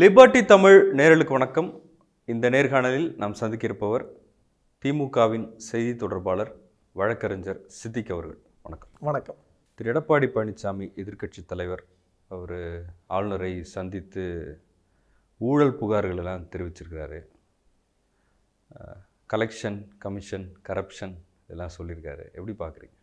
Liberty Tamil நேரலுக்கு வணக்கம். இந்த நேர்காணலில் நாம் சந்திக்க இருப்பவர் திமுகவின் செய்தி தொடர்பாளர் வழக்கறிஞர் சித்திக் அவர்கள். வணக்கம். வணக்கம். திரு. எடப்பாடி பழனிசாமி எதிர்க்கட்சி தலைவர் அவர் ஆளுநரை சந்தித்து ஊழல் புகார்கள் எல்லாம் தெரிவிச்சிருக்கிறாரு. கலெக்ஷன் கமிஷன் கரப்ஷன் இதெல்லாம் சொல்லியிருக்காரு எப்படி பார்க்குறீங்க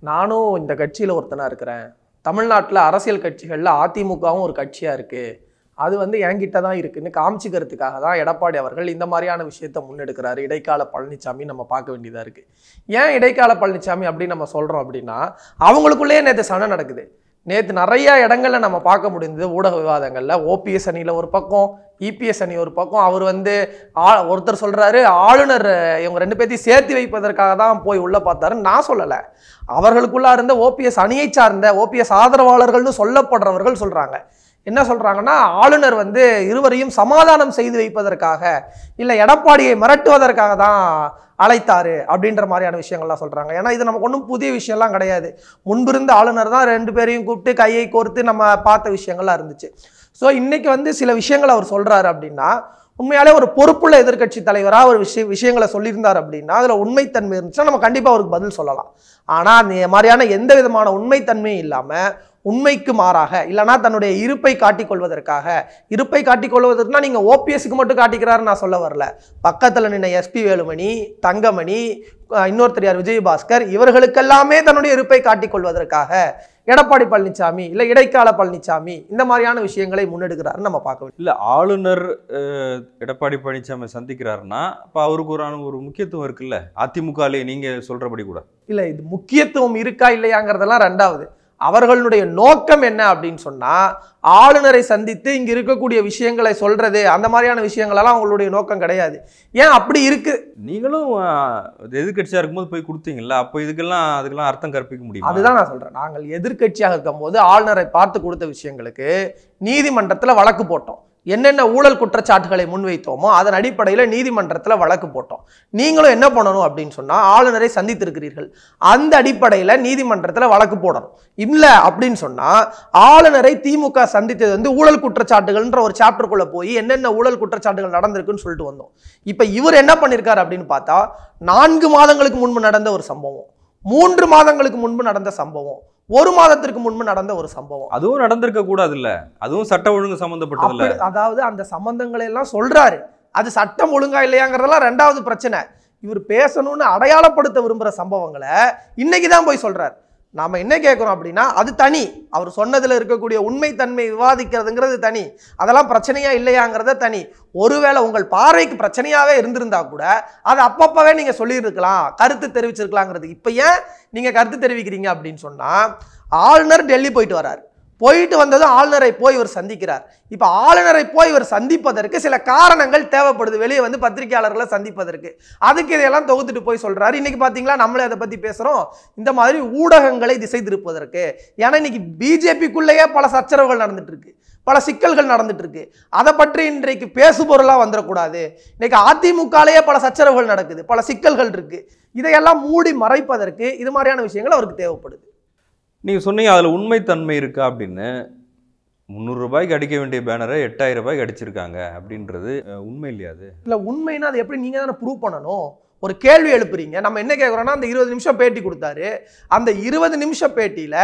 நானும் இந்த கட்சியில் ஒருத்தனா இருக்கிறேன். தமிழ்நாட்டில் அரசியல் கட்சிகளில் அதிமுகவும் ஒரு கட்சியாக இருக்குது அது வந்து என்கிட்ட தான் இருக்குன்னு காமிச்சிக்கிறதுக்காக தான் எடப்பாடி அவர்கள் இந்த மாதிரியான விஷயத்தை முன்னெடுக்கிறாரு. இடைக்கால பழனிசாமி நம்ம பார்க்க வேண்டியதாக இருக்குது ஏன் இடைக்கால பழனிசாமி அப்படின்னு நம்ம சொல்கிறோம் அப்படின்னா அவங்களுக்குள்ளேயே நேற்று சண்டை நடக்குது. நேற்று நிறைய இடங்களில் நம்ம பார்க்க முடிந்தது ஊடக விவாதங்களில் ஓபிஎஸ் அணியில் ஒரு பக்கம் இபிஎஸ் அணி ஒரு பக்கம். அவர் வந்து ஆ- ஒருத்தர் சொல்கிறாரு ஆளுநர் இவங்க ரெண்டு பேர்த்தையும் சேர்த்து வைப்பதற்காக தான் போய் உள்ளே பார்த்தாரு நான் சொல்லலை. அவர்களுக்குள்ளாக இருந்த ஓபிஎஸ் அணியை சார்ந்த ஓபிஎஸ் ஆதரவாளர்கள்னு சொல்லப்படுறவர்கள் சொல்கிறாங்க என்ன சொல்கிறாங்கன்னா ஆளுநர் வந்து இருவரையும் சமாதானம் செய்து வைப்பதற்காக இல்லை எடப்பாடியை மிரட்டுவதற்காக தான் அழைத்தாரு அப்படின்ற மாதிரியான விஷயங்கள்லாம் சொல்கிறாங்க ஏன்னா இது நமக்கு ஒன்றும் புதிய விஷயம்லாம் கிடையாது. முன்பிருந்த ஆளுநர் தான் ரெண்டு பேரையும் கூப்பிட்டு கையை கோர்த்து நம்ம பார்த்த விஷயங்கள்லாம் இருந்துச்சு. ஸோ இன்றைக்கி வந்து சில விஷயங்கள் அவர் சொல்கிறாரு அப்படின்னா உண்மையாலே ஒரு பொறுப்புள்ள எதிர்க்கட்சி தலைவராக ஒரு விஷய விஷயங்களை சொல்லியிருந்தார் அப்படின்னா அதில் உண்மைத்தன்மை இருந்துச்சுன்னா நம்ம கண்டிப்பாக அவருக்கு பதில் சொல்லலாம். ஆனால் அந்த மாதிரியான எந்த விதமான உண்மைத்தன்மையும் இல்லாமல் உண்மைக்கு மாறாக இல்லைனா தன்னுடைய இருப்பை காட்டிக்கொள்வதற்காக. இருப்பை காட்டிக்கொள்வதற்குனா நீங்கள் ஓபிஎஸ்க்கு மட்டும் காட்டிக்கிறாரு நான் சொல்ல வரல. பக்கத்தில் நின்ன எஸ்பி வேலுமணி தங்கமணி இன்னொருத்தர் யார்? விஜயபாஸ்கர் இவர்களுக்கெல்லாமே தன்னுடைய இருப்பை காட்டிக்கொள்வதற்காக. எடப்பாடி பழனிசாமி இல்லை இடைக்கால பழனிசாமி இந்த மாதிரியான விஷயங்களை முன்னெடுக்கிறாருன்னு நம்ம பார்க்க வேண்டும் இல்லை ஆளுநர் எடப்பாடி பழனிசாமி சந்திக்கிறாருன்னா அப்போ அவருக்கு ஒரு ஒரு முக்கியத்துவம் இருக்குல்ல? அதிமுகலே நீங்கள் சொல்கிறபடி கூட. இல்லை இது முக்கியத்துவம் இருக்கா இல்லையாங்கிறதெல்லாம் ரெண்டாவது. அவர்களுடைய நோக்கம் என்ன அப்படின்னு சொன்னா ஆளுநரை சந்தித்து இங்க இருக்கக்கூடிய விஷயங்களை சொல்றது. அந்த மாதிரியான விஷயங்களெல்லாம் அவங்களுடைய நோக்கம் கிடையாது. ஏன் அப்படி இருக்கு? நீங்களும் அஹ், எதிர்க்கட்சியா இருக்கும்போது போய் கொடுத்தீங்கல்ல அப்போ இதுக்கெல்லாம் அதுக்கெல்லாம் அர்த்தம் கற்பிக்க முடியுமா? அதுதான் நான் சொல்றேன். நாங்கள் எதிர்க்கட்சியாக இருக்கும்போது ஆளுநரை பார்த்து கொடுத்த விஷயங்களுக்கு நீதிமன்றத்துல வழக்கு போட்டோம். என்னென்ன ஊழல் குற்றச்சாட்டுகளை முன்வைத்தோமோ அதன் அடிப்படையில் நீதிமன்றத்தில் வழக்கு போட்டோம். நீங்களும் என்ன பண்ணணும் அப்படின்னு சொன்னால் ஆளுநரை சந்தித்திருக்கிறீர்கள். அந்த அடிப்படையில் நீதிமன்றத்தில் வழக்கு போடணும். இல்லை அப்படின்னு சொன்னால் ஆளுநரை திமுக சந்தித்தது வந்து ஊழல் குற்றச்சாட்டுகள்ன்ற ஒரு சாப்டருக்குள்ளே போய் என்னென்ன ஊழல் குற்றச்சாட்டுகள் நடந்திருக்குன்னு சொல்லிட்டு வந்தோம். இப்போ இவர் என்ன பண்ணியிருக்காரு அப்படின்னு பார்த்தா நான்கு மாதங்களுக்கு முன்பு நடந்த ஒரு சம்பவம். மூன்று மாதங்களுக்கு முன்பு நடந்த சம்பவம். ஒரு மாதத்திற்கு முன்பு நடந்த ஒரு சம்பவம். அதுவும் நடந்திருக்க கூடாது இல்ல அதுவும் சட்ட ஒழுங்கு சம்பந்தப்பட்டது இல்ல அதாவது அந்த சம்பந்தங்களை எல்லாம் சொல்றாரு. அது சட்டம் ஒழுங்கா இல்லையாங்கிறதெல்லாம் ரெண்டாவது பிரச்சனை. இவர் பேசணும்னு அடையாளப்படுத்த விரும்புற சம்பவங்களை இன்னைக்கு தான் போய் சொல்றாரு. நாம் என்ன கேட்குறோம் அப்படின்னா அது தனி. அவர் சொன்னதில் இருக்கக்கூடிய உண்மைத்தன்மை விவாதிக்கிறதுங்கிறது தனி. அதெல்லாம் பிரச்சனையாக இல்லையாங்கிறத தனி. ஒருவேளை உங்கள் பார்வைக்கு பிரச்சனையாகவே இருந்திருந்தா கூட அதை அப்பப்போவே நீங்கள் சொல்லியிருக்கலாம் கருத்து தெரிவிச்சிருக்கலாங்கிறது. இப்போ ஏன் நீங்கள் கருத்து தெரிவிக்கிறீங்க அப்படின்னு சொன்னால் ஆளுநர் டெல்லி போயிட்டு வராரு போயிட்டு வந்ததும் ஆளுநரை போய் இவர் சந்திக்கிறார். இப்போ ஆளுநரை போய் இவர் சந்திப்பதற்கு சில காரணங்கள் தேவைப்படுது. வெளியே வந்து பத்திரிகையாளர்களை சந்திப்பதற்கு. அதுக்கு இதையெல்லாம் தொகுத்துட்டு போய் சொல்கிறாரு இன்னைக்கு பார்த்தீங்களா நம்மளே அதை பற்றி பேசுகிறோம் இந்த மாதிரி ஊடகங்களை திசை திருப்பதற்கு ஏன்னா இன்னைக்கு பிஜேபிக்குள்ளேயே பல சச்சரவுகள் நடந்துட்டுருக்கு. பல சிக்கல்கள் நடந்துட்டுருக்கு. அதை பற்றி இன்றைக்கு பேசுபொருளாக வந்துடக்கூடாது. இன்னைக்கு அதிமுகலேயே பல சச்சரவுகள் நடக்குது. பல சிக்கல்கள் இருக்குது இதையெல்லாம் மூடி மறைப்பதற்கு இது மாதிரியான விஷயங்கள் அவருக்கு தேவைப்படுது. நீங்கள் சொன்னீங்க அதில் உண்மைத்தன்மை இருக்கா அப்படின்னு. முந்நூறுரூபாய்க்கு அடிக்க வேண்டிய பேனரை எட்டாயிரம் ரூபாய்க்கு அடிச்சிருக்காங்க அப்படின்றது உண்மை இல்லையா அது? இல்லை உண்மைன்னா அது எப்படி நீங்கள் தானே ப்ரூவ் பண்ணணும்? ஒரு கேள்வி எழுப்புறீங்க. நம்ம என்ன கேட்குறோம்னா அந்த இருபது நிமிஷம் பேட்டி கொடுத்தாரு. அந்த இருபது நிமிஷம் பேட்டியில்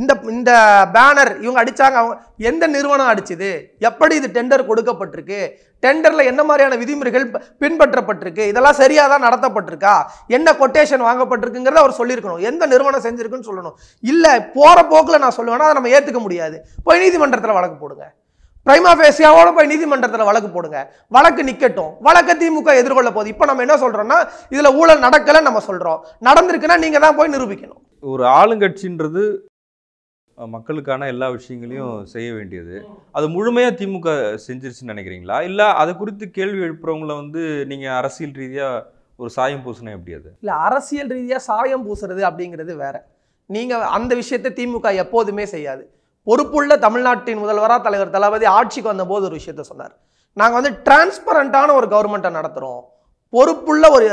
இந்த இந்த பேனர் இவங்க அடிச்சாங்க அவங்க எந்த நிறுவனம் அடிச்சுது? எப்படி இது டெண்டர் கொடுக்கப்பட்டிருக்கு? டெண்டரில் என்ன மாதிரியான விதிமுறைகள் பின்பற்றப்பட்டிருக்கு? இதெல்லாம் சரியாக தான் நடத்தப்பட்டிருக்கா? என்ன கொட்டேஷன் வாங்கப்பட்டிருக்குங்கிறத அவர் சொல்லியிருக்கணும். எந்த நிறுவனம் செஞ்சிருக்குன்னு சொல்லணும். இல்லை போகிற போக்கில் நான் சொல்லுவேன்னா அதை நம்ம ஏற்றுக்க முடியாது. போய் நீதிமன்றத்தில் வழக்கு போடுங்க. பிரைமா ஃபேசியாவோட போய் நீதிமன்றத்தில் வழக்கு போடுங்க. வழக்கு நிக்கட்டும். வழக்க திமுக எதிர்கொள்ள போகுது. இப்போ நம்ம என்ன சொல்றோம்னா இதுல ஊழல் நடக்கல நம்ம சொல்றோம். நடந்திருக்குன்னா நீங்க தான் போய் நிரூபிக்கணும். ஒரு ஆளுங்கட்சின்றது மக்களுக்கான எல்லா விஷயங்களையும் செய்ய வேண்டியது. அது முழுமையா திமுக செஞ்சிருச்சுன்னு நினைக்கிறீங்களா? இல்ல அது குறித்து கேள்வி எழுப்புறவங்கள வந்து நீங்க அரசியல் ரீதியா ஒரு சாயம் பூசினா எப்படி அது? இல்ல அரசியல் ரீதியா சாயம் பூசுறது அப்படிங்கிறது வேற. நீங்க அந்த விஷயத்தை திமுக எப்போதுமே செய்யாது. பொறுப்புள்ள தமிழ்நாட்டின் முதல்வராக தலைவர் தளபதி ஆட்சிக்கு வந்தபோது ஒரு விஷயத்த சொன்னார். நாங்கள் வந்து டிரான்ஸ்பரண்ட்டான ஒரு கவர்மெண்ட்டை நடத்துகிறோம் பொறுப்புள்ள ஒரு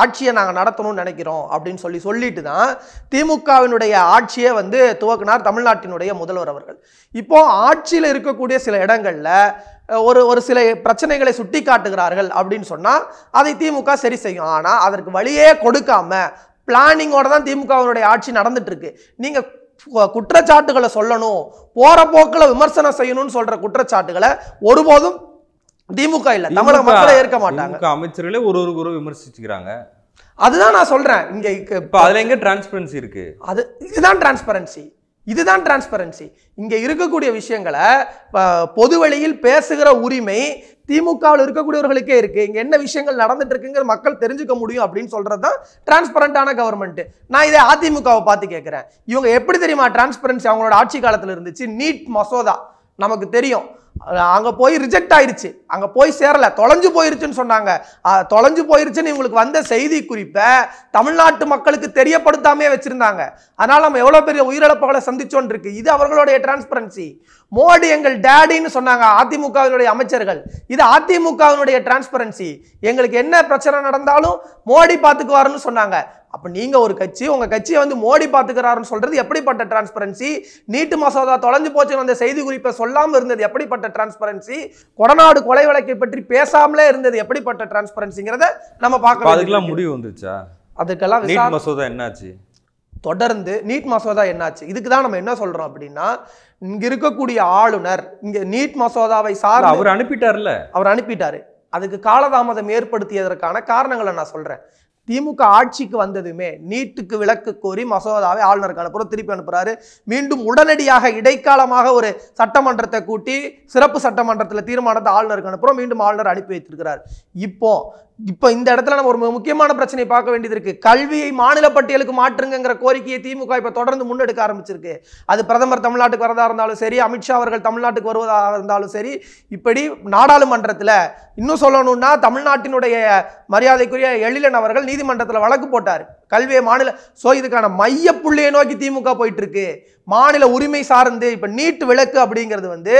ஆட்சியை நாங்கள் நடத்தணும்னு நினைக்கிறோம் அப்படின்னு சொல்லி சொல்லிட்டு தான் திமுகவினுடைய ஆட்சியை வந்து துவக்கினார் தமிழ்நாட்டினுடைய முதல்வர் அவர்கள். இப்போ ஆட்சியில் இருக்கக்கூடிய சில இடங்களில் ஒரு ஒரு சில பிரச்சனைகளை சுட்டி காட்டுகிறார்கள் அப்படின்னு சொன்னால் அதை திமுக சரி செய்யும். ஆனால் அதற்கு வழியே கொடுக்காம பிளானிங்கோட தான் திமுகவினுடைய ஆட்சி நடந்துட்டு இருக்கு. நீங்கள் குற்றச்சாட்டுகளை சொல்லணும். போற போக்கில் விமர்சனம் செய்யணும்னு சொல்ற குற்றச்சாட்டுகளை ஒருபோதும் திமுக இல்ல. தமிழக மக்களை ஏற்க மாட்டாங்க. அமைச்சர்களே ஒரு ஒரு குரு விமர்சிச்சுக்கிறாங்க. அதுதான் நான் சொல்றேன். இங்க இப்ப அதுல எங்க டிரான்ஸ்பரன்சி இருக்கு? அது இதுதான் டிரான்ஸ்பரன்சி இதுதான் டிரான்ஸ்பரன்சி இங்கே இருக்கக்கூடிய விஷயங்களை பொது வழியில் பேசுகிற உரிமை திமுகவில் இருக்கக்கூடியவர்களுக்கே இருக்குது இங்கே என்ன விஷயங்கள் நடந்துட்டு இருக்குங்கிற மக்கள் தெரிஞ்சுக்க முடியும் அப்படின்னு சொல்கிறது தான் டிரான்ஸ்பரண்டான கவர்மெண்ட் நான் இதை அதிமுகவை பார்த்து கேட்குறேன். இவங்க எப்படி தெரியுமா டிரான்ஸ்பரன்சி அவங்களோட ஆட்சி காலத்தில் இருந்துச்சு? நீட் மசோதா. நமக்கு தெரியும். அங்கே போய் ரிஜெக்ட் ஆயிடுச்சு அங்கே போய் சேரலை. தொலைஞ்சு போயிருச்சுன்னு சொன்னாங்க. தொலைஞ்சு போயிருச்சுன்னு இவங்களுக்கு வந்த செய்தி குறிப்பை தமிழ்நாட்டு மக்களுக்கு தெரியப்படுத்தாமே வச்சுருந்தாங்க. அதனால் நம்ம எவ்வளோ பெரிய உயிரிழப்புகளை சந்திச்சோன் இருக்கு. இது அவர்களுடைய டிரான்ஸ்பரன்சி மோடி எங்கள் டேடின்னு சொன்னாங்க அதிமுகவினுடைய அமைச்சர்கள். இது அதிமுகவினுடைய டிரான்ஸ்பரன்சி எங்களுக்கு என்ன பிரச்சனை நடந்தாலும் மோடி பார்த்துக்குவாருன்னு சொன்னாங்க. அப்ப நீங்க ஒரு கட்சி உங்க கட்சியை வந்து மோடி பார்த்துக்கிறாருன்னு சொல்றது எப்படிப்பட்ட டிரான்ஸ்பரன்சி நீட்டு மசோதா தொலைஞ்சு போச்சுன்னு அந்த செய்தி குறிப்பை சொல்லாம இருந்தது எப்படிப்பட்ட டிரான்ஸ்பரன்சி கொடநாடு கொலை வழக்கை பற்றி பேசாமலே இருந்தது எப்படிப்பட்ட டிரான்ஸ்பரன்சிங்கிறத நம்ம இப்ப பார்க்க அதுக்கெல்லாம் முடிவு வந்துருச்சா. அதுக்கெல்லாம் நீட் மசோதா என்னாச்சு? தொடர்ந்து நீட் மசோதா என்னாச்சு? இதுக்கு தான் நம்ம என்ன சொல்றோம் அப்படின்னா இங்க இருக்கக்கூடிய ஆளுநர் இங்க நீட் மசோதாவை சார்ந்து அவர் அனுப்பிட்டார்ல? அவர் அனுப்பிட்டாரு. அதுக்கு காலதாமதம் ஏற்படுத்தியதற்கான காரணங்களை நான் சொல்றேன். திமுக ஆட்சிக்கு வந்ததுமே நீட்டுக்கு விலக்கு கோரி மசோதாவை ஆளுநருக்கு அனுப்புறம். திருப்பி அனுப்புறாரு. மீண்டும் உடனடியாக இடைக்காலமாக ஒரு சட்டமன்றத்தை கூட்டி சிறப்பு சட்டமன்றத்தில் தீர்மானத்தை ஆளுநருக்கு அனுப்புறோம். மீண்டும் ஆளுநர் அனுப்பி வைத்திருக்கிறார். இப்போ இப்போ இந்த இடத்துல நம்ம ஒரு முக்கியமான பிரச்சனையை பார்க்க வேண்டியது இருக்கு. கல்வியை மாநில பட்டியலுக்கு மாற்றுங்கிற கோரிக்கையை திமுக இப்போ தொடர்ந்து முன்னெடுக்க ஆரம்பிச்சிருக்கு. அது பிரதமர் தமிழ்நாட்டுக்கு வரதா இருந்தாலும் சரி அமித்ஷா அவர்கள் தமிழ்நாட்டுக்கு வருவதாக இருந்தாலும் சரி இப்படி நாடாளுமன்றத்தில் இன்னும் சொல்லணும்னா தமிழ்நாட்டினுடைய மரியாதைக்குரிய எழிலன் அவர்கள் நீதிமன்றத்தில் வழக்கு போட்டார். கல்வியை மாநில ஸோ இதுக்கான மைய புள்ளியை நோக்கி திமுக போயிட்டு இருக்கு மாநில உரிமை சார்ந்து இப்ப நீட் விலக்கு அப்படிங்கிறது வந்து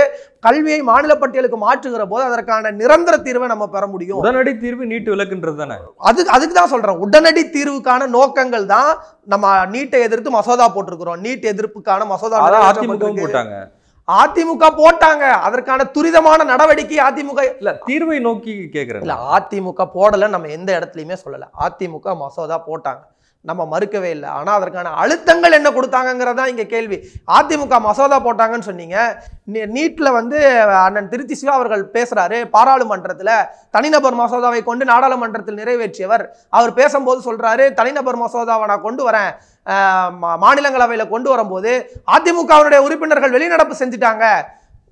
கல்வியை மாநில பட்டியலுக்கு மாற்றுகிற போது அதற்கான நிரந்தர தீர்வை நம்ம பெற முடியும். உடனடி தீர்வு நீட் விலக்குன்றது தானே? அது அதுக்கு தான் சொல்றேன். உடனடி தீர்வுக்கான நோக்கங்கள் தான் நம்ம நீட்டை எதிர்த்து மசோதா போட்டிருக்கிறோம். நீட் எதிர்ப்புக்கான மசோதா போட்டாங்க. அதிமுக போட்டாங்க. அதற்கான துரிதமான நடவடிக்கை அதிமுக இல்ல தீர்வை நோக்கி கேக்குறேன். இல்ல அதிமுக போடல நம்ம எந்த இடத்துலயுமே சொல்லல. அதிமுக மசோதா போட்டாங்க. நம்ம மறுக்கவே இல்லை. ஆனால் அதற்கான அழுத்தங்கள் என்ன கொடுத்தாங்கங்கிறது தான் இங்கே கேள்வி. அதிமுக மசோதா போட்டாங்கன்னு சொன்னீங்க. நீ- வந்து அண்ணன் திருச்சி சிவா அவர்கள் பேசுகிறாரு பாராளுமன்றத்தில் தனிநபர் மசோதாவை கொண்டு நாடாளுமன்றத்தில் நிறைவேற்றியவர். அவர் பேசும்போது சொல்கிறாரு தனிநபர் மசோதாவை நான் கொண்டு வரேன். மாநிலங்களவையில் மா- கொண்டு வரும்போது அதிமுகவினுடைய உறுப்பினர்கள் வெளிநடப்பு செஞ்சுட்டாங்க.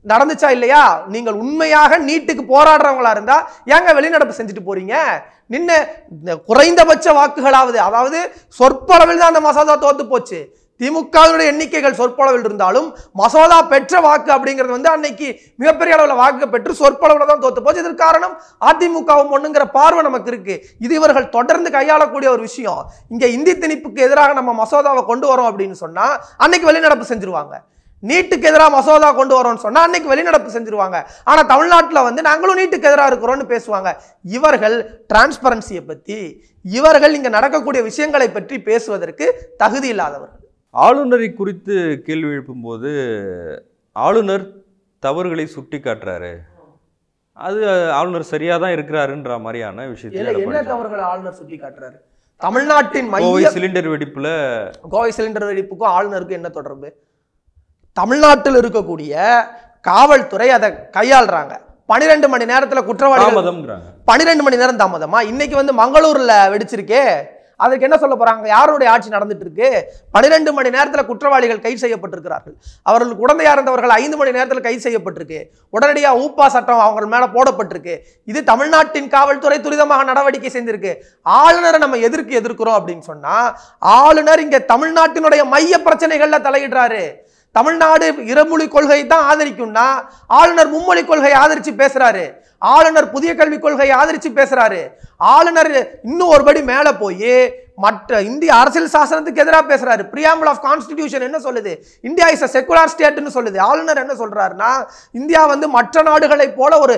நடந்துச்சா இல்லையா? நீங்கள் உண்மையாக நீட்டுக்கு போராடுறவங்களா இருந்தா ஏங்க வெளிநடப்பு செஞ்சுட்டு போறீங்க? நின்ன இந்த குறைந்தபட்ச வாக்குகளாவது அதாவது சொற்பளவில் தான் அந்த மசோதா தோத்து போச்சு. திமுகவினுடைய எண்ணிக்கைகள் சொற்பளவில் இருந்தாலும் மசோதா பெற்ற வாக்கு அப்படிங்கிறது வந்து அன்னைக்கு மிகப்பெரிய அளவில் வாக்கு பெற்று சொற்பளவில் தான் தோத்து போச்சு. இதற்கு காரணம் அதிமுகவும் ஒண்ணுங்கிற பார்வை நமக்கு இருக்கு. இது இவர்கள் தொடர்ந்து கையாளக்கூடிய ஒரு விஷயம். இங்க இந்தி திணிப்புக்கு எதிராக நம்ம மசோதாவை கொண்டு வரோம் அப்படின்னு சொன்னா அன்னைக்கு வெளிநடப்பு செஞ்சிருவாங்க. நீட்டுக்கு எதிராக மசோதா கொண்டு வரோம்னு சொன்னா அன்னைக்கு வெளிநடப்பு செஞ்சிருவாங்க. ஆனா தமிழ்நாட்டுல வந்து நாங்களும் நீட்டுக்கு எதிராக இருக்கிறோம்னு பேசுவாங்க. இவர்கள் டிரான்ஸ்பரன்சியை பத்தி இவர்கள் இங்க நடக்கக்கூடிய விஷயங்களை பற்றி பேசுவதற்கு தகுதி இல்லாதவர்கள். ஆளுநரை குறித்து கேள்வி எழுப்பும்போது ஆளுநர் தவறுகளை சுட்டி காட்டுறாரு அது ஆளுநர் சரியா தான் இருக்கிறாருன்ற மாதிரியான விஷயத்தை இதுல என்ன தவறுகள் ஆளுநர் சுட்டி காட்டுறாரு தமிழ்நாட்டின் கோவை மைய சிலிண்டர் வெடிப்புல கோவை சிலிண்டர் வெடிப்புக்கும் ஆளுநருக்கும் என்ன தொடர்பு? தமிழ்நாட்டில் இருக்கக்கூடிய காவல்துறை அதை கையாளுறாங்க. பன்னிரெண்டு மணி நேரத்துல குற்றவாளிகள் பன்னிரெண்டு மணி நேரம் தாமதமா? இன்னைக்கு வந்து மங்களூர்ல வெடிச்சிருக்கே. அதுக்கு என்ன சொல்ல போறாங்க? யாருடைய ஆட்சி நடந்துட்டு இருக்கு பன்னிரெண்டு மணி நேரத்துல குற்றவாளிகள் கைது செய்யப்பட்டிருக்கிறார்கள். அவர்களுக்கு உடந்தையா இருந்தவர்கள் ஐந்து மணி நேரத்தில் கைது செய்யப்பட்டிருக்கு. உடனடியா ஊப்பா சட்டம் அவங்க மேல போடப்பட்டிருக்கு. இது தமிழ்நாட்டின் காவல்துறை துரிதமாக நடவடிக்கை செஞ்சிருக்கு ஆளுநரை நம்ம எதிர்க்கு எதிர்க்கிறோம் அப்படின்னு சொன்னா ஆளுநர் இங்க தமிழ்நாட்டினுடைய மைய பிரச்சனைகள்ல தலையிடுறாரு. தமிழ்நாடு இருமொழி கொள்கை தான் ஆதரிக்கும்னா ஆளுநர் மும்மொழி கொள்கையை ஆதரித்து பேசுகிறாரு ஆளுநர் புதிய கல்விக் கொள்கையை ஆதரித்து பேசுகிறாரு ஆளுநர் இன்னும் ஒரு படி போய் மற்ற இந்திய அரசியல் சாசனத்துக்கு எதிராக பேசுறாரு. பிரியாம்பிள் ஆஃப் கான்ஸ்டிடியூஷன் என்ன சொல்லுது? இந்தியா இஸ் அ செக்குலார் ஸ்டேட்னு சொல்லுது. ஆளுநர் என்ன சொல்றாருன்னா இந்தியா வந்து மற்ற நாடுகளைப் போல ஒரு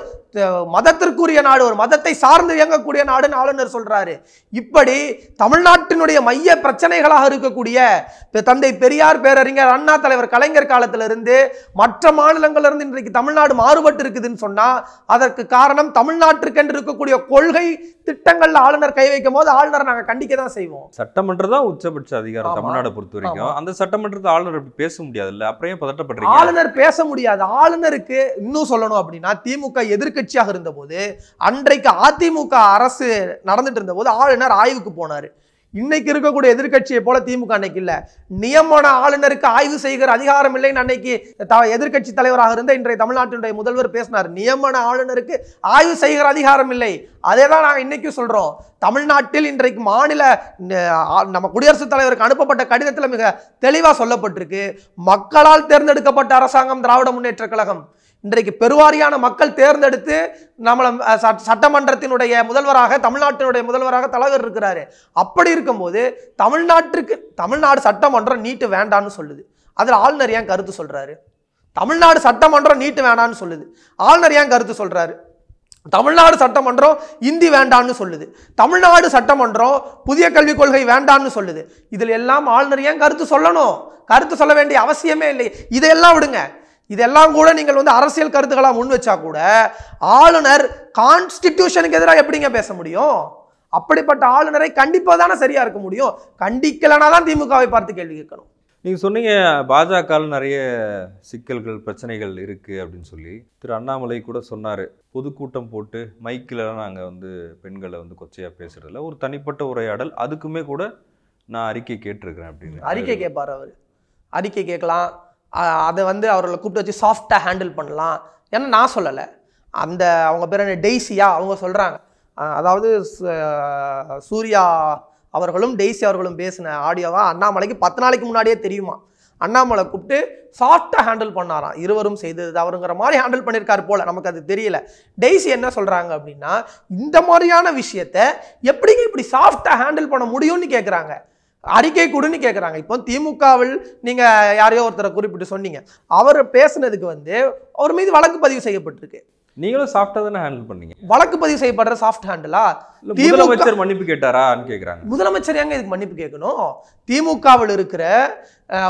மதத்திற்குரிய நாடு ஒரு மதத்தை சார்ந்து இயங்கக்கூடிய நாடுன்னு ஆளுநர் சொல்றாரு. இப்படி தமிழ்நாட்டினுடைய மைய பிரச்சனைகளாக இருக்கக்கூடிய தந்தை பெரியார் பேரறிஞர் அண்ணா தலைவர் கலைஞர் காலத்திலிருந்து மற்ற மாநிலங்களிலிருந்து இன்றைக்கு தமிழ்நாடு மாறுபட்டு இருக்குதுன்னு சொன்னா அதற்கு காரணம் தமிழ்நாட்டிற்கென்று இருக்கக்கூடிய கொள்கை திட்டங்கள்ல ஆளுநர் கை வைக்கும் போது ஆளுநரை நாங்கள் கண்டிக்க தான் செய்வோம். சட்டமன்றம் தான் உச்சபட்ச அதிகாரம். தமிழ்நாடை பொறுத்த வரைக்கும். அந்த சட்டமன்றத்தை ஆளுநர் அப்படி பேச முடியாதுல்ல? அப்புறம் ஏன் பதட்டப்படுறீங்க? ஆளுநர் பேச முடியாது. ஆளுநருக்கு இன்னும் சொல்லணும் அப்படின்னா திமுக எதிர்க்கட்சியாக இருந்தபோது அன்றைக்கு அதிமுக அரசு நடந்துட்டு இருந்தபோது ஆளுநர் ஆய்வுக்கு போனாரு. இன்னைக்கு இருக்கக்கூடிய எதிர்க்கட்சியை போல திமுக அன்னைக்கு இல்லை. நியமன ஆளுநருக்கு ஆய்வு செய்கிற அதிகாரம் இல்லைன்னு அன்னைக்கு த- எதிர்க்கட்சி தலைவராக இருந்த இன்றைய தமிழ்நாட்டினுடைய முதல்வர் பேசினார். நியமன ஆளுநருக்கு ஆய்வு செய்கிற அதிகாரம் இல்லை. அதே தான் நாங்கள் இன்னைக்கும் சொல்கிறோம் தமிழ்நாட்டில் இன்றைக்கு மாநில ஆ- நம்ம குடியரசுத் தலைவருக்கு அனுப்பப்பட்ட கடிதத்தில் மிக தெளிவாக சொல்லப்பட்டிருக்கு. மக்களால் தேர்ந்தெடுக்கப்பட்ட அரசாங்கம் திராவிட முன்னேற்ற கழகம். இன்றைக்கு பெருவாரியான மக்கள் தேர்ந்தெடுத்து நம்மள சட்டமன்றத்தினுடைய முதல்வராக தமிழ்நாட்டினுடைய முதல்வராக தலைவர் இருக்கிறாரு. அப்படி இருக்கும்போது தமிழ்நாட்டிற்கு தமிழ்நாடு சட்டமன்றம் நீட்டு வேண்டான்னு சொல்லுது. அதில் ஆளுநர் ஏன் கருத்து சொல்கிறாரு தமிழ்நாடு சட்டமன்றம் நீட்டு வேண்டான்னு சொல்லுது. ஆளுநர் ஏன் கருத்து சொல்கிறாரு தமிழ்நாடு சட்டமன்றம் இந்தி வேண்டான்னு சொல்லுது. தமிழ்நாடு சட்டமன்றம் புதிய கல்விக் கொள்கை வேண்டான்னு சொல்லுது. இதில் எல்லாம் ஆளுநர் ஏன் கருத்து சொல்லணும்? கருத்து சொல்ல வேண்டிய அவசியமே இல்லை. இதையெல்லாம் விடுங்க. இதெல்லாம் கூட நீங்கள் வந்து அரசியல் கருத்துக்களாக முன் வச்சா கூட ஆளுநர் கான்ஸ்டிடியூஷனுக்கு எதிராக எப்படிங்க பேச முடியும்? அப்படிப்பட்ட ஆளுநரை கண்டிப்பாக தானே சரியா இருக்க முடியும்? கண்டிக்கலைனா தான் திமுகவை பார்த்து கேள்வி கேட்கணும். நீங்க சொன்னீங்க பாஜக நிறைய சிக்கல்கள் பிரச்சனைகள் இருக்கு அப்படின்னு சொல்லி. திரு அண்ணாமலை கூட சொன்னாரு பொதுக்கூட்டம் போட்டு மைக்கிலலாம் நாங்க வந்து பெண்களை வந்து கொச்சையா பேசுறதில்ல ஒரு தனிப்பட்ட உரையாடல் அதுக்குமே கூட நான் அறிக்கை கேட்டிருக்கிறேன் அப்படின்னு. அறிக்கை கேட்பார் அவர். அறிக்கை கேட்கலாம். அதை வந்து அவர்களை கூப்பிட்டு வச்சு சாஃப்டாக ஹேண்டில் பண்ணலாம். ஏன்னா நான் சொல்லலை. அந்த அவங்க பேர் என்ன? டெய்ஸியா அவங்க சொல்கிறாங்க அதாவது சூர்யா அவர்களும் டெய்ஸி அவர்களும் பேசின ஆடியோவா அண்ணாமலைக்கு பத்து நாளைக்கு முன்னாடியே தெரியுமா? அண்ணாமலை கூப்பிட்டு சாஃப்டாக ஹேண்டில் பண்ணாராம். இருவரும் செய்தது அவருங்கிற மாதிரி ஹேண்டில் பண்ணியிருக்காரு போல். நமக்கு அது தெரியல. டெய்ஸி என்ன சொல்கிறாங்க அப்படின்னா இந்த மாதிரியான விஷயத்த எப்படிங்க இப்படி சாஃப்டாக ஹேண்டில் பண்ண முடியும்னு கேட்குறாங்க அறிக்கை கொடுன்னு கேட்குறாங்க இப்போ திமுகவில் நீங்கள் யாரையோ ஒருத்தரை குறிப்பிட்டு சொன்னீங்க. அவர் பேசுனதுக்கு வந்து அவர் மீது வழக்கு பதிவு செய்யப்பட்டிருக்கு. நீங்களும் சாஃப்டா தானே ஹேண்டில் பண்ணீங்க? வழக்கு பதிவு செய்யப்படுற சாஃப்ட் ஹேண்டிலா முதலமைச்சர் மன்னிப்பு கேட்டாரான்னு கேக்குறாங்க. முதலமைச்சர் ஏங்க இதுக்கு மன்னிப்பு கேட்கணும்? திமுகவில் இருக்கிற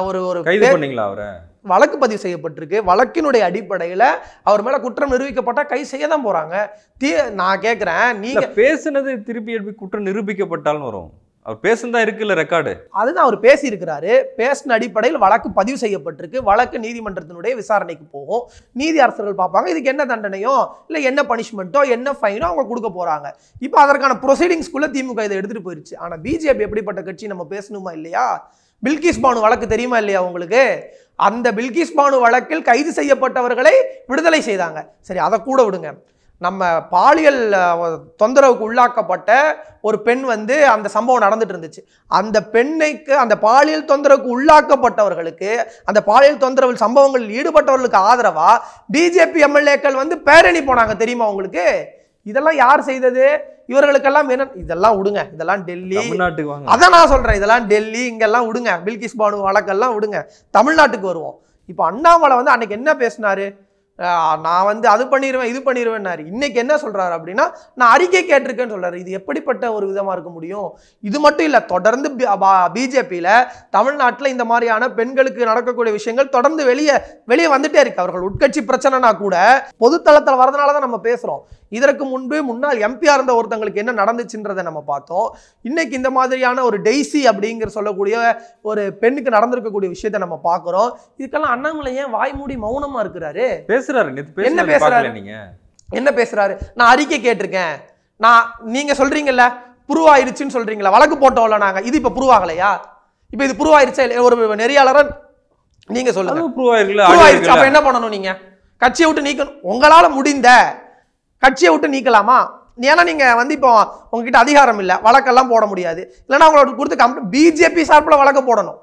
ஒரு ஒரு கைது பண்ணீங்களா அவரை? வழக்கு பதிவு செய்யப்பட்டிருக்கு. வழக்கினுடைய அடிப்படையில் அவர் மேல குற்றம் நிரூபிக்கப்பட்டா கை செய்ய தான் போறாங்க. தீ நான் கேட்குறேன் நீங்க இல்ல பேசுனது திருப்பி குற்றம் நிரூபிக்கப்பட்டாலும் வரும். அவர் பேசுனதா இருக்குல்ல ரெக்கார்டு? அதுதான் அவர் பேசியிருக்கிறாரு. பேசின அடிப்படையில் வழக்கு பதிவு செய்யப்பட்டிருக்கு. வழக்கு நீதிமன்றத்தினுடைய விசாரணைக்கு போகும். நீதி அரசர்கள் பார்ப்பாங்க இதுக்கு என்ன தண்டனையோ இல்லை என்ன பனிஷ்மெண்ட்டோ என்ன ஃபைனோ அவங்க கொடுக்க போறாங்க. இப்போ அதற்கான ப்ரொசீடிங்ஸ்க்குள்ள திமுக இதை எடுத்துட்டு போயிருச்சு. ஆனா பிஜேபி எப்படிப்பட்ட கட்சி நம்ம பேசணுமா இல்லையா? பில்கிஸ் பானு வழக்கு தெரியுமா இல்லையா உங்களுக்கு? அந்த பில்கிஸ் பானு வழக்கில் கைது செய்யப்பட்டவர்களை விடுதலை செய்தாங்க. சரி அதை கூட விடுங்க. நம்ம பாலியல் தொந்தரவுக்கு உள்ளாக்கப்பட்ட ஒரு பெண் வந்து அந்த சம்பவம் நடந்துட்டு இருந்துச்சு. அந்த பெண்ணைக்கு அந்த பாலியல் தொந்தரவுக்கு உள்ளாக்கப்பட்டவர்களுக்கு அந்த பாலியல் தொந்தரவு சம்பவங்களில் ஈடுபட்டவர்களுக்கு ஆதரவா பிஜேபி எம்எல்ஏக்கள் வந்து பேரணி போனாங்க தெரியுமா உங்களுக்கு? இதெல்லாம் யார் செய்தது? இவர்களுக்கெல்லாம் என்ன இதெல்லாம் விடுங்க இதெல்லாம் டெல்லி. தமிழ்நாட்டுக்கு அதான் நான் சொல்றேன். இதெல்லாம் டெல்லி இங்கெல்லாம் விடுங்க பில்கிஸ் பானு வழக்கெல்லாம் விடுங்க தமிழ்நாட்டுக்கு வருவோம். இப்போ அண்ணாமலை வந்து அன்னைக்கு என்ன பேசினாரு? நான் வந்து அது பண்ணிடுவேன் இது பண்ணிடுவேன்னாரு இன்னைக்கு என்ன சொல்கிறாரு அப்படின்னா நான் அறிக்கை கேட்டிருக்கேன்னு சொல்கிறாரு இது எப்படிப்பட்ட ஒரு விதமாக இருக்க முடியும்? இது மட்டும் இல்லை தொடர்ந்து பிஜேபியில் தமிழ்நாட்டில் இந்த மாதிரியான பெண்களுக்கு நடக்கக்கூடிய விஷயங்கள் தொடர்ந்து வெளியே வெளியே வந்துட்டே இருக்கு. அவர்கள் உட்கட்சி பிரச்சனைனா கூட பொதுத்தளத்தில் வரதுனால தான் நம்ம பேசுகிறோம் இதற்கு முன்பு முன்னாள் எம்பியா இருந்த ஒருத்தங்களுக்கு என்ன நடந்துச்சுன்றதை நம்ம பார்த்தோம். இன்னைக்கு இந்த மாதிரியான ஒரு டெய்ஸி அப்படிங்கிற சொல்லக்கூடிய ஒரு பெண்ணுக்கு நடந்திருக்கக்கூடிய விஷயத்தை நம்ம பார்க்குறோம். இதுக்கெல்லாம் அண்ணாமலை ஏன் வாய் மூடி மௌனமா இருக்கிறாரு? பேசுறாரு என்ன பேசுறாரு? நீங்க? என்ன பேசுறாரு? நான் அறிக்கை கேட்டிருக்கேன். நான் நீங்க சொல்றீங்கல்ல ப்ரூவ் ஆயிருச்சுன்னு சொல்றீங்களா வழக்கு போட்டோம்ல நாங்க. இது இப்ப ப்ரூவ் ஆகலையா இப்ப இது ப்ரூவ் ஆயிருச்சா? ஒரு நெறியாளரா? நீங்க சொல்லுங்க. ப்ரூவ் ஆயிருச்சு அப்ப. என்ன பண்ணணும் நீங்க? கட்சியை விட்டு நீக்கணும். உங்களால முடிந்த கட்சியை விட்டு நீக்கலாமா? ஏன்னா நீங்கள் வந்து இப்போ உங்ககிட்ட அதிகாரம் இல்லை வழக்கெல்லாம் போட முடியாது. இல்லைன்னா அவங்களோட கொடுத்து கம் பிஜேபி சார்பில் வழக்கு போடணும்.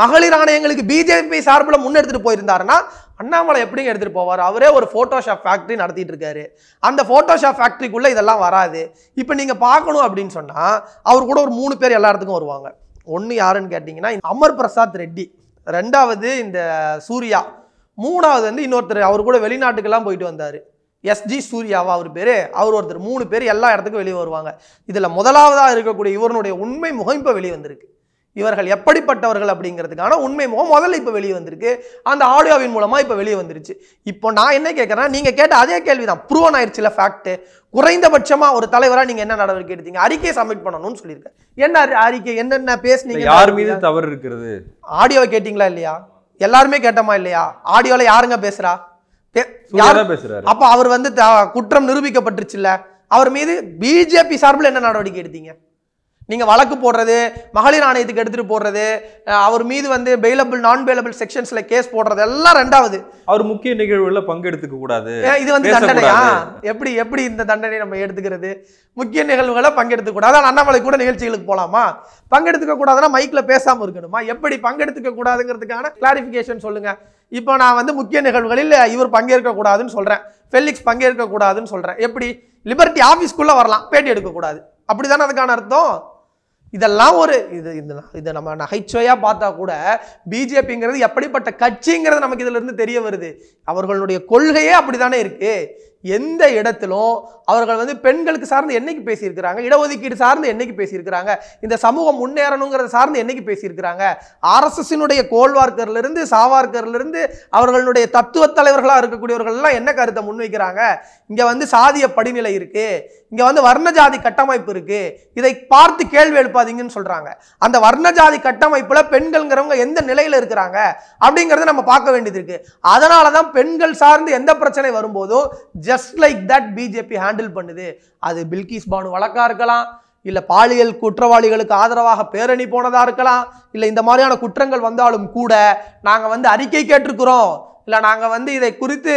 மகளிர் ஆணையங்களுக்கு பிஜேபி சார்பில் முன்னெடுத்துட்டு போயிருந்தாருன்னா அண்ணாமலை எப்படிங்க எடுத்துகிட்டு போவார்? அவரே ஒரு ஃபோட்டோஷாப் ஃபேக்ட்ரி நடத்திட்டு இருக்காரு. அந்த ஃபோட்டோஷாப் ஃபேக்ட்ரிக்குள்ளே இதெல்லாம் வராது. இப்போ நீங்கள் பார்க்கணும் அப்படின்னு சொன்னால் அவர் கூட ஒரு மூணு பேர் எல்லா இடத்துக்கும் வருவாங்க. ஒன்று யாருன்னு கேட்டிங்கன்னா அமர் பிரசாத் ரெட்டி. ரெண்டாவது இந்த சூர்யா. மூணாவது வந்து இன்னொருத்தர் அவர் கூட வெளிநாட்டுக்கெல்லாம் போயிட்டு வந்தார். எஸ்ஜி சூர்யாவா அவர் பேர். அவர் ஒருத்தர் மூணு பேர் எல்லா இடத்துக்கும் வெளியே வருவாங்க. இதில் முதலாவதாக இருக்கக்கூடிய இவருடைய உண்மை முகம் இப்போ வெளியே வந்திருக்கு. இவர்கள் எப்படிப்பட்டவர்கள் அப்படிங்கிறதுக்கான உண்மை முகம் முதல்ல இப்போ வெளியே வந்திருக்கு. அந்த ஆடியோவின் மூலமாக இப்போ வெளியே வந்துருச்சு. இப்போ நான் என்ன கேட்குறேன்னா நீங்கள் கேட்ட அதே கேள்வி தான் ப்ரூவன் ஆயிடுச்சுல ஃபேக்ட் குறைந்தபட்சமாக ஒரு தலைவராக நீங்கள் என்ன நடவடிக்கை எடுத்தீங்க? அறிக்கையை சப்மிட் பண்ணணும்னு சொல்லியிருக்கேன் என்ன அறி- அறிக்கை என்னென்ன பேசுனீங்க யார் மீது தவறு இருக்கிறது? ஆடியோவை கேட்டிங்களா இல்லையா? எல்லாருமே கேட்டோமா இல்லையா? ஆடியோல யாருங்க பேசுறா? பே- சூர்யா யார் தான் பேசுறாரு. அப்ப அவர் வந்து குற்றம் நிரூபிக்கப்பட்டுருச்சுல்ல. அவர் மீது பிஜேபி சார்பில் என்ன நடவடிக்கை எடுத்தீங்க? நீங்க வழக்கு போடுறது மகளிர் ஆணையத்துக்கு எடுத்துட்டு போடுறது அவர் மீது வந்து பெயிலபிள் நான் பெயிலபிள் செக்ஷன்ஸ்ல கேஸ் போடுறது எல்லாம் ரெண்டாவது. அவர் முக்கிய நிகழ்வுல பங்கெடுத்துக்க கூடாது. இது வந்து. தண்டனையா? எப்படி எப்படி இந்த தண்டனை நம்ம எடுத்துக்கிறது? முக்கிய நிகழ்வுகளை பங்கெடுத்துக்க கூடாது. அண்ணாமலை கூட நிகழ்ச்சிகளுக்கு போலாமா? பங்கெடுத்துக்க கூடாதுன்னா மைக்ல பேசாம இருக்கணுமா? எப்படி பங்கெடுத்துக்க கூடாதுங்கிறதுக்கான கிளாரிஃபிகேஷன் சொல்லுங்க. இப்போ நான் வந்து முக்கிய நிகழ்வுகளில் இவர் பங்கேற்கக்கூடாதுன்னு சொல்கிறேன் ஃபெலிக்ஸ் பங்கேற்கக்கூடாதுன்னு சொல்கிறேன் எப்படி? லிபர்ட்டி ஆஃபீஸ்க்குள்ளே வரலாம். பேட்டி எடுக்கக்கூடாது அப்படி தானே அதுக்கான அர்த்தம்? இதெல்லாம் ஒரு இது இந்த இதை நம்ம நகைச்சுவையாக பார்த்தா கூட பிஜேபிங்கிறது எப்படிப்பட்ட கட்சிங்கிறது நமக்கு இதிலிருந்து தெரிய வருது. அவர்களுடைய கொள்கையே அப்படித்தானே இருக்குது எந்த இடத்திலும் அவர்கள் வந்து பெண்களுக்கு சார்ந்து என்னைக்கு பேசியிருக்கிறாங்க? இடஒதுக்கீடு சார்ந்து என்னைக்கு பேசியிருக்கிறாங்க? இந்த சமூகம் முன்னேறணுங்கிறத சார்ந்து என்னைக்கு பேசியிருக்கிறாங்க? ஆர்எஸ்எஸ்னுடைய கோல்வார்க்கர்லேருந்து சாவார்க்கர்லேருந்து அவர்களுடைய தத்துவ தலைவர்களாக இருக்கக்கூடியவர்கள்லாம் என்ன கருத்தை முன்வைக்கிறாங்க? இங்கே வந்து சாதிய படிநிலை இருக்குது இங்கே வந்து வர்ணஜாதி கட்டமைப்பு இருக்குது இதை பார்த்து கேள்வி எழுப்பாதீங்கன்னு சொல்கிறாங்க அந்த வர்ணஜாதி கட்டமைப்பில் பெண்கள்ங்கிறவங்க எந்த நிலையில் இருக்கிறாங்க? அப்படிங்கிறத நம்ம பார்க்க வேண்டியது இருக்குது அதனால தான் பெண்கள் சார்ந்து எந்த பிரச்சனை வரும்போதும் just like that BJP handle பண்ணுது. அது பில்கிஸ் பானு வழக்காக இருக்கலாம் இல்லை பாலியல் குற்றவாளிகளுக்கு ஆதரவாக பேரணி போனதாக இருக்கலாம் இல்லை இந்த மாதிரியான குற்றங்கள் வந்தாலும் கூட நாங்கள் வந்து அறிக்கை கேட்டிருக்கிறோம். இல்லை நாங்கள் வந்து இதை குறித்து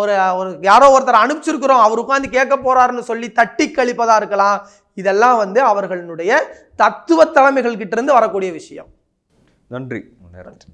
ஒரு ஒரு யாரோ ஒருத்தர் அனுப்பிச்சிருக்கிறோம். அவர் உட்காந்து கேட்க போகிறாருன்னு சொல்லி தட்டி கழிப்பதாக இருக்கலாம். இதெல்லாம் வந்து அவர்களுடைய தத்துவ தலைமைகள் கிட்டேருந்து வரக்கூடிய விஷயம். நன்றி. நன்றி